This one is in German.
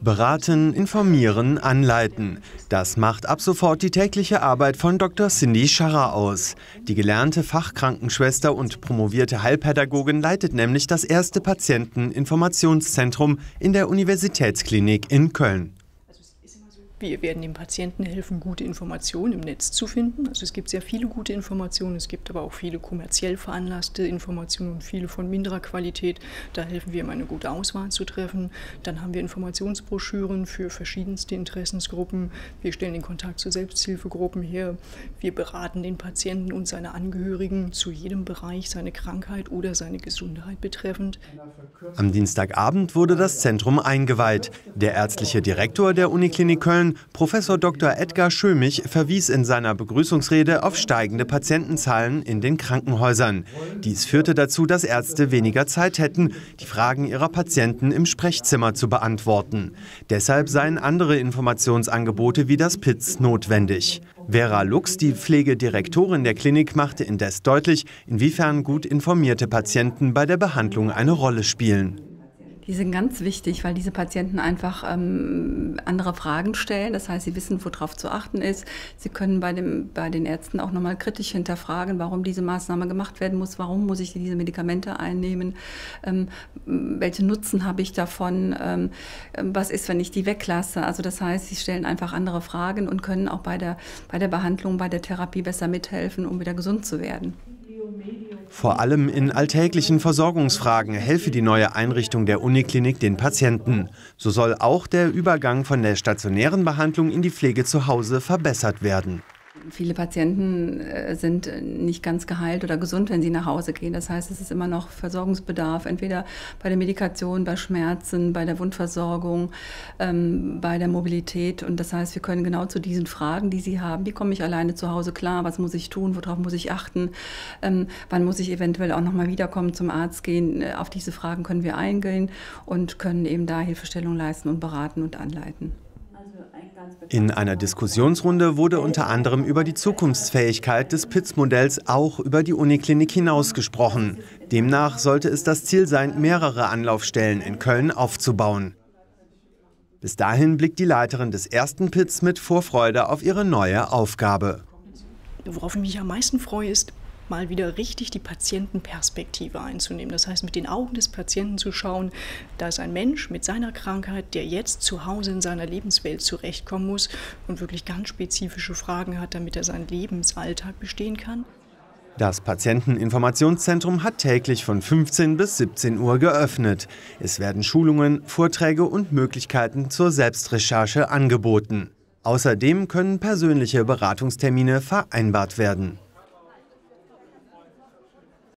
Beraten, informieren, anleiten. Das macht ab sofort die tägliche Arbeit von Dr. Cindy Scharrer aus. Die gelernte Fachkrankenschwester und promovierte Heilpädagogin leitet nämlich das erste Patienteninformationszentrum in der Universitätsklinik in Köln. Wir werden dem Patienten helfen, gute Informationen im Netz zu finden. Also es gibt sehr viele gute Informationen, es gibt aber auch viele kommerziell veranlasste Informationen und viele von minderer Qualität. Da helfen wir ihm eine gute Auswahl zu treffen. Dann haben wir Informationsbroschüren für verschiedenste Interessensgruppen. Wir stellen den Kontakt zu Selbsthilfegruppen her. Wir beraten den Patienten und seine Angehörigen zu jedem Bereich seine Krankheit oder seine Gesundheit betreffend. Am Dienstagabend wurde das Zentrum eingeweiht. Der ärztliche Direktor der Uniklinik Köln Professor Dr. Edgar Schömich verwies in seiner Begrüßungsrede auf steigende Patientenzahlen in den Krankenhäusern. Dies führte dazu, dass Ärzte weniger Zeit hätten, die Fragen ihrer Patienten im Sprechzimmer zu beantworten. Deshalb seien andere Informationsangebote wie das PITS notwendig. Vera Lux, die Pflegedirektorin der Klinik, machte indes deutlich, inwiefern gut informierte Patienten bei der Behandlung eine Rolle spielen. Die sind ganz wichtig, weil diese Patienten einfach ähm, andere Fragen stellen. Das heißt, sie wissen, worauf zu achten ist. Sie können bei, dem, bei den Ärzten auch nochmal kritisch hinterfragen, warum diese Maßnahme gemacht werden muss, warum muss ich diese Medikamente einnehmen, ähm, welche Nutzen habe ich davon, ähm, was ist, wenn ich die weglasse. Also das heißt, sie stellen einfach andere Fragen und können auch bei der, bei der Behandlung, bei der Therapie besser mithelfen, um wieder gesund zu werden. Vor allem in alltäglichen Versorgungsfragen helfe die neue Einrichtung der Uniklinik den Patienten. So soll auch der Übergang von der stationären Behandlung in die Pflege zu Hause verbessert werden. Viele Patienten äh, sind nicht ganz geheilt oder gesund, wenn sie nach Hause gehen. Das heißt, es ist immer noch Versorgungsbedarf, entweder bei der Medikation, bei Schmerzen, bei der Wundversorgung, ähm, bei der Mobilität. Und das heißt, wir können genau zu diesen Fragen, die Sie haben, wie komme ich alleine zu Hause klar, was muss ich tun, worauf muss ich achten, ähm, wann muss ich eventuell auch nochmal wiederkommen zum Arzt gehen, äh, auf diese Fragen können wir eingehen und können eben da Hilfestellung leisten und beraten und anleiten. In einer Diskussionsrunde wurde unter anderem über die Zukunftsfähigkeit des PITS-Modells auch über die Uniklinik hinaus gesprochen. Demnach sollte es das Ziel sein, mehrere Anlaufstellen in Köln aufzubauen. Bis dahin blickt die Leiterin des ersten PITS mit Vorfreude auf ihre neue Aufgabe. Worauf ich mich am meisten freue, ist, mal wieder richtig die Patientenperspektive einzunehmen. Das heißt, mit den Augen des Patienten zu schauen, da ist ein Mensch mit seiner Krankheit, der jetzt zu Hause in seiner Lebenswelt zurechtkommen muss und wirklich ganz spezifische Fragen hat, damit er seinen Lebensalltag bestehen kann. Das Patienteninformationszentrum hat täglich von 15 bis 17 Uhr geöffnet. Es werden Schulungen, Vorträge und Möglichkeiten zur Selbstrecherche angeboten. Außerdem können persönliche Beratungstermine vereinbart werden.